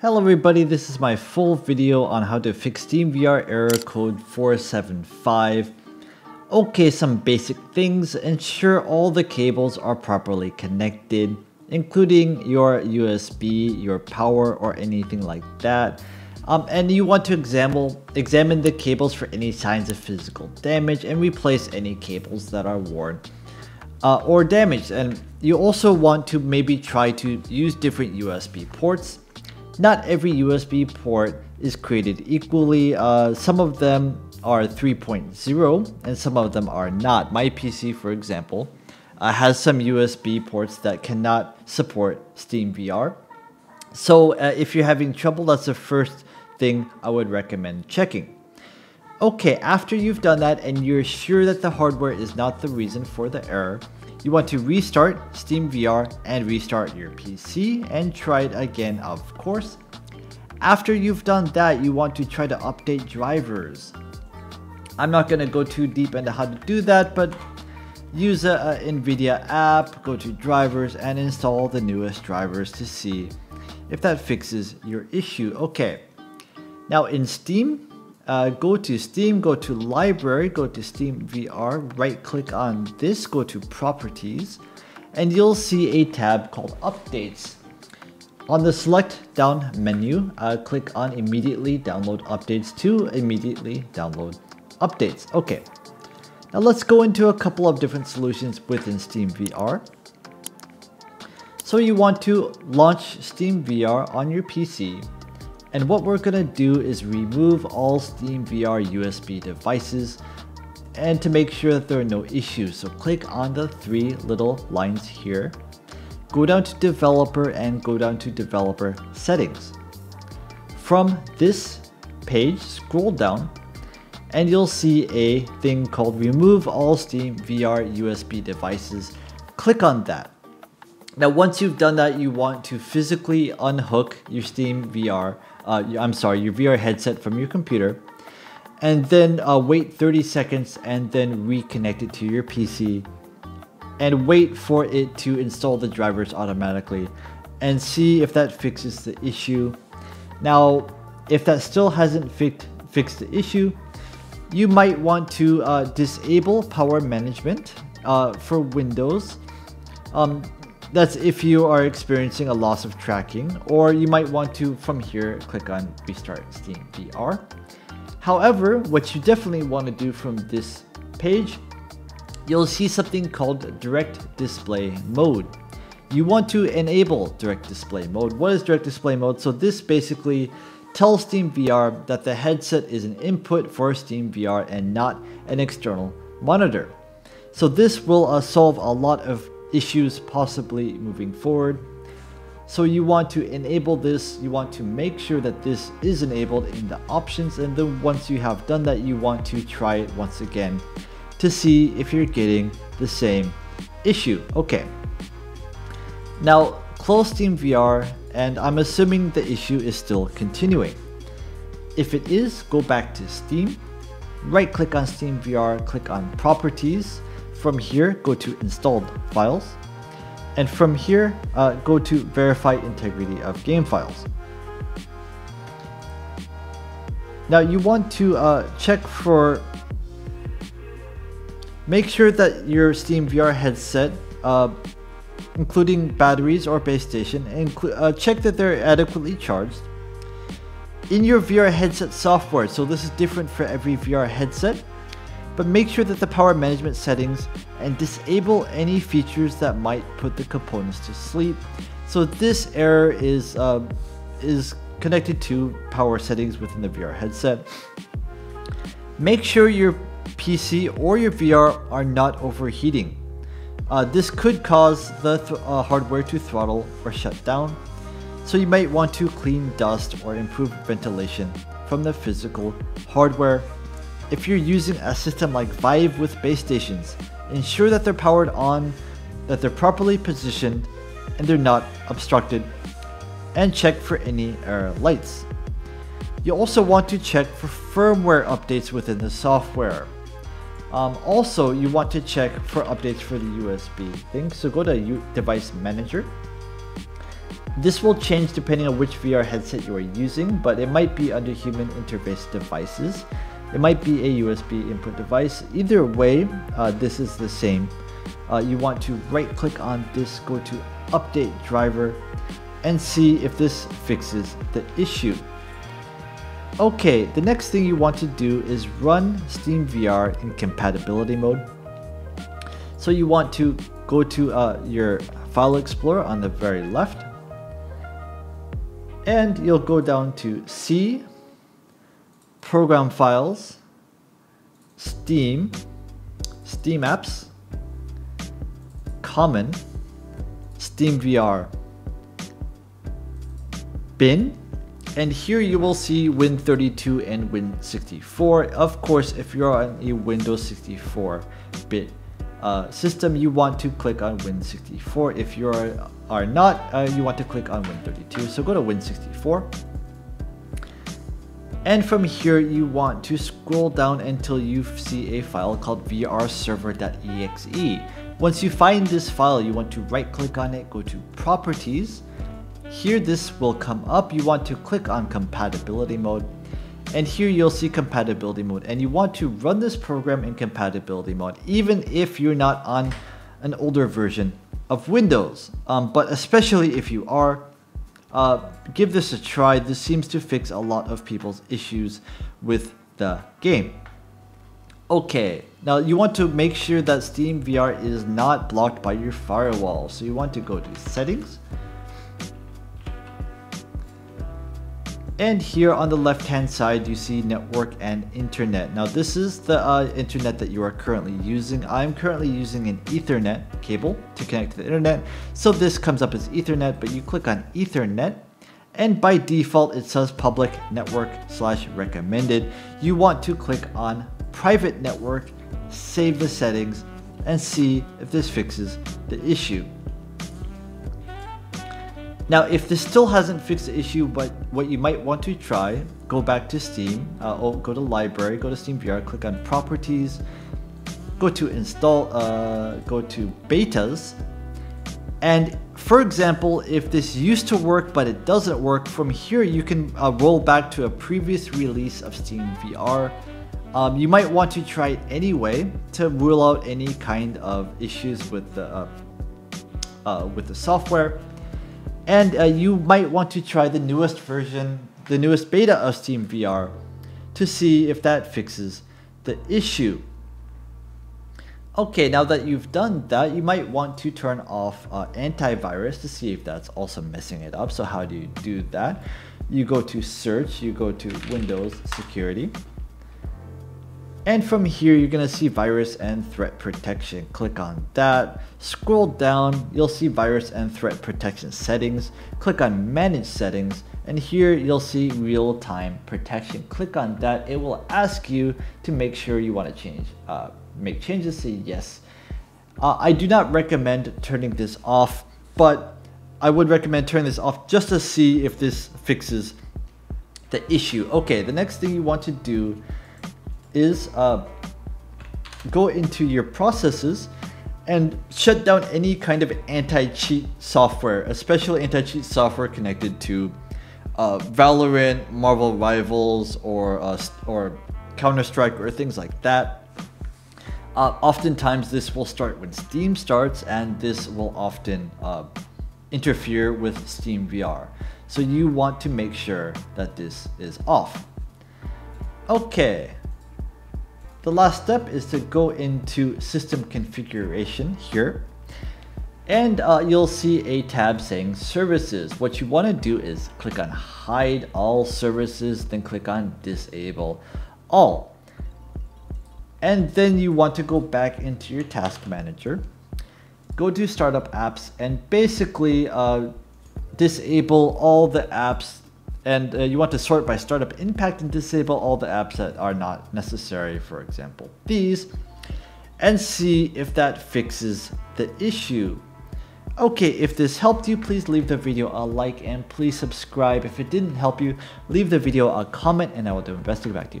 Hello everybody, this is my full video on how to fix SteamVR error code 475. Okay, some basic things. Ensure all the cables are properly connected, including your USB, your power, or anything like that. Um, and you want to examine, examine the cables for any signs of physical damage and replace any cables that are worn uh, or damaged. And you also want to maybe try to use different USB ports not every USB port is created equally. Uh, some of them are 3.0 and some of them are not. My PC, for example, uh, has some USB ports that cannot support SteamVR. So uh, if you're having trouble, that's the first thing I would recommend checking. Okay, after you've done that and you're sure that the hardware is not the reason for the error, you want to restart SteamVR and restart your PC and try it again of course. After you've done that, you want to try to update drivers. I'm not going to go too deep into how to do that, but use a, a NVIDIA app, go to drivers and install the newest drivers to see if that fixes your issue. Okay, now in Steam, uh, go to Steam, go to Library, go to Steam VR, right click on this, go to Properties, and you'll see a tab called Updates. On the select down menu, uh, click on immediately download updates to immediately download updates. Okay, now let's go into a couple of different solutions within Steam VR. So you want to launch Steam VR on your PC and what we're gonna do is remove all Steam VR USB devices and to make sure that there are no issues. So click on the three little lines here, go down to developer and go down to developer settings. From this page, scroll down and you'll see a thing called remove all Steam VR USB devices. Click on that. Now once you've done that, you want to physically unhook your Steam VR uh, I'm sorry, your VR headset from your computer, and then uh, wait 30 seconds and then reconnect it to your PC and wait for it to install the drivers automatically and see if that fixes the issue. Now, if that still hasn't fixed fixed the issue, you might want to uh, disable power management uh, for Windows. Um, that's if you are experiencing a loss of tracking, or you might want to, from here, click on Restart Steam VR. However, what you definitely want to do from this page, you'll see something called Direct Display Mode. You want to enable Direct Display Mode. What is Direct Display Mode? So this basically tells Steam VR that the headset is an input for Steam VR and not an external monitor. So this will uh, solve a lot of issues possibly moving forward. So you want to enable this, you want to make sure that this is enabled in the options and then once you have done that you want to try it once again to see if you're getting the same issue. Okay. Now close Steam VR and I'm assuming the issue is still continuing. If it is, go back to Steam, right click on Steam VR, click on properties, from here, go to installed files. And from here, uh, go to verify integrity of game files. Now you want to uh, check for, make sure that your Steam VR headset, uh, including batteries or base station, uh, check that they're adequately charged. In your VR headset software, so this is different for every VR headset, but make sure that the power management settings and disable any features that might put the components to sleep. So this error is, uh, is connected to power settings within the VR headset. Make sure your PC or your VR are not overheating. Uh, this could cause the th uh, hardware to throttle or shut down, so you might want to clean dust or improve ventilation from the physical hardware if you're using a system like Vive with base stations, ensure that they're powered on, that they're properly positioned, and they're not obstructed, and check for any error lights. You also want to check for firmware updates within the software. Um, also, you want to check for updates for the USB thing. So go to U Device Manager. This will change depending on which VR headset you are using, but it might be under human interface devices. It might be a USB input device. Either way, uh, this is the same. Uh, you want to right click on this, go to update driver, and see if this fixes the issue. Okay, the next thing you want to do is run Steam VR in compatibility mode. So you want to go to uh, your file explorer on the very left and you'll go down to C, Program Files, Steam, Steam Apps, Common, Steam VR, Bin, and here you will see Win32 and Win64. Of course, if you're on a Windows 64 bit uh, system, you want to click on Win64. If you are, are not, uh, you want to click on Win32. So go to Win64. And from here, you want to scroll down until you see a file called vrserver.exe. Once you find this file, you want to right click on it, go to properties. Here this will come up. You want to click on compatibility mode and here you'll see compatibility mode and you want to run this program in compatibility mode even if you're not on an older version of Windows. Um, but especially if you are, uh, give this a try. This seems to fix a lot of people's issues with the game. Okay, now you want to make sure that Steam VR is not blocked by your firewall. So you want to go to settings, And here on the left hand side, you see network and internet. Now this is the uh, internet that you are currently using. I'm currently using an ethernet cable to connect to the internet. So this comes up as ethernet, but you click on ethernet and by default it says public network slash recommended. You want to click on private network, save the settings and see if this fixes the issue. Now, if this still hasn't fixed the issue, but what you might want to try, go back to Steam, uh, or go to Library, go to Steam VR, click on Properties, go to Install, uh, go to Betas, and for example, if this used to work but it doesn't work, from here you can uh, roll back to a previous release of Steam VR. Um, you might want to try it anyway to rule out any kind of issues with the uh, uh, with the software. And uh, you might want to try the newest version, the newest beta of Steam VR to see if that fixes the issue. Okay, now that you've done that, you might want to turn off uh, antivirus to see if that's also messing it up. So how do you do that? You go to search, you go to Windows Security. And from here, you're gonna see virus and threat protection. Click on that. Scroll down, you'll see virus and threat protection settings. Click on manage settings. And here you'll see real-time protection. Click on that. It will ask you to make sure you wanna change, uh, make changes, say yes. Uh, I do not recommend turning this off, but I would recommend turning this off just to see if this fixes the issue. Okay, the next thing you want to do is uh, go into your processes and shut down any kind of anti-cheat software, especially anti-cheat software connected to uh, Valorant, Marvel Rivals, or uh, or Counter Strike, or things like that. Uh, oftentimes, this will start when Steam starts, and this will often uh, interfere with Steam VR. So you want to make sure that this is off. Okay, the last step is to go into system configuration here and uh, you'll see a tab saying services. What you want to do is click on hide all services, then click on disable all. And then you want to go back into your task manager, go to startup apps and basically uh, disable all the apps and uh, you want to sort by startup impact and disable all the apps that are not necessary, for example, these, and see if that fixes the issue. Okay, if this helped you, please leave the video a like and please subscribe. If it didn't help you, leave the video a comment and I will do my best to get back to you.